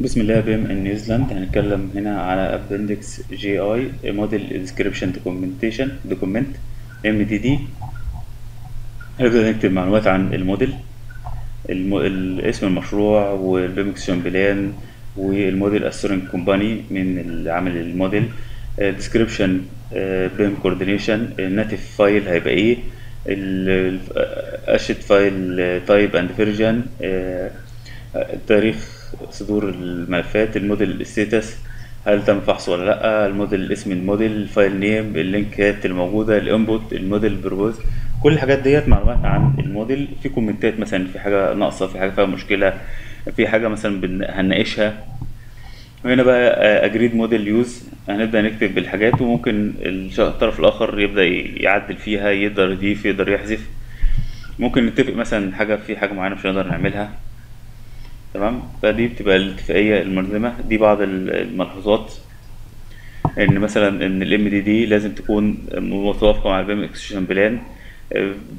بسم الله BIM in New Zealand هنتكلم هنا على appendix J i model description documentation document MDD هنبدأ نكتب معلومات عن الموديل الم... ال- اسم المشروع وال BIM execution plan وال model authoring company من اللي عامل ال model description BIM coordination ال native file هيبقى إيه ال issued file type and version تاريخ صدور الملفات ال model status هل تم فحصه ولا لأ؟ الموديل اسم الموديل الفايل نيم اللينكات الموجودة ال input ال model purpose كل الحاجات ديت معلومات عن الموديل. في comment ات مثلا في حاجة ناقصة في حاجة فيها مشكلة في حاجة مثلا هنناقشها. وهنا بقى agreed model use هنبدأ نكتب بالحاجات وممكن الطرف الآخر يبدأ يعدل فيها يقدر يضيف يقدر يحذف. ممكن نتفق مثلا حاجة في حاجة معينة مش هنقدر نعملها. تمام؟ فدي بتبقى الاتفاقية الملزمة. دي بعض ال- الملحوظات إن مثلا إن ال MDD لازم تكون متوافقة مع ال BIM execution plan.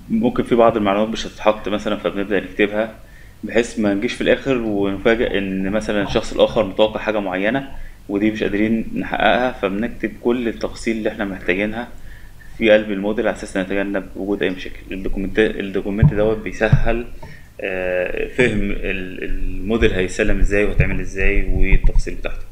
ممكن في بعض المعلومات مش هتتحط مثلا فبنبدأ نكتبها بحيث ما نجيش في الآخر ونفاجئ إن مثلا الشخص الآخر متوقع حاجة معينة ودي مش قادرين نحققها. فبنكتب كل التفاصيل اللي إحنا محتاجينها في قلب الموديل على أساس نتجنب وجود أي مشاكل. ال document ال document دوت بيسهل فهم ال- الموديل هيسلم إزاي وهيتعمل إزاي والتفاصيل بتاعته.